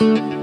Música